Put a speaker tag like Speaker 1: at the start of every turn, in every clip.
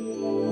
Speaker 1: Yeah.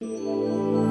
Speaker 1: Música